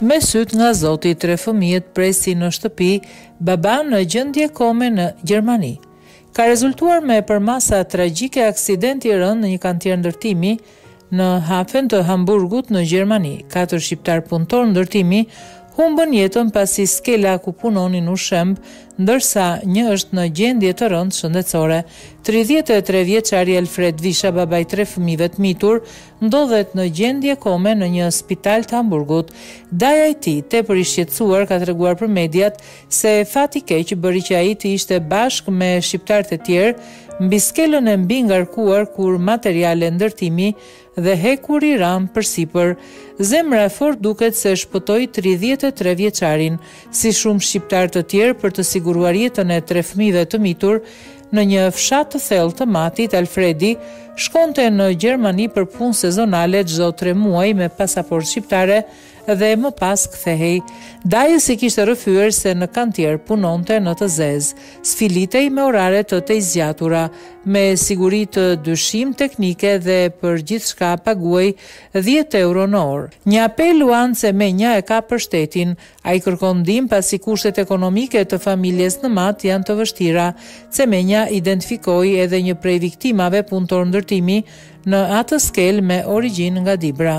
Me sytë nga Zoti tre fëmijët presin në shtëpi babanë në gjendje kome në Gjermani. Ka rezultuar me përmasa tragjike aksidenti i rëndë në një kantier ndërtimi në hafen të Hamburgut në Gjermani. Katër shqiptarë punëtorë ndërtimi humbën jetën pasi skela ku punonin u shemb, ndërsa një është në gjendje të rëndë shëndetësore. Tridhjetë e tre vjeçari Alfred Visha, baba i tre fëmijëve të mitur, ndodhet në gjendje kome në një spital të Hamburgut. Daja i tij, tepër i shqetësuar, ka treguar për mediat se fati i keq bëri që ai të ishte bashkë me shqiptarët e tjerë mbi skelën e mbingarkuar kur materiale ndërtimi dhe hekur i ranë përsipër. Zemra e fortë duket se shpëtoi tridhjetë e tre vjeçarin. Si shumë shqiptarë të tjerë, për të siguruar jetën e tre fëmijëve të mitur, në një fshat të thellë të Matit, Alfredi shkonte në Gjermani për punë sezonale çdo tre muaj me pasaportë shqiptare dhe më pas kthehej. Dajës i kishte rrëfyer se në kantier punonte në të zezë, sfilitej me orare të tejzgjatura, me siguri të dyshimtë teknike dhe për gjithçka paguhej dhjetë euro në orë. Një apel Uan Cemenja e ka për shtetin, Ai kërkon ndihmë pasi kushtet ekonomike të familjes në Mat janë të vështira. Cemenja identifikoi edhe një prej viktimave punëtor ndërtimi në atë skelë me origjinë nga Dibra.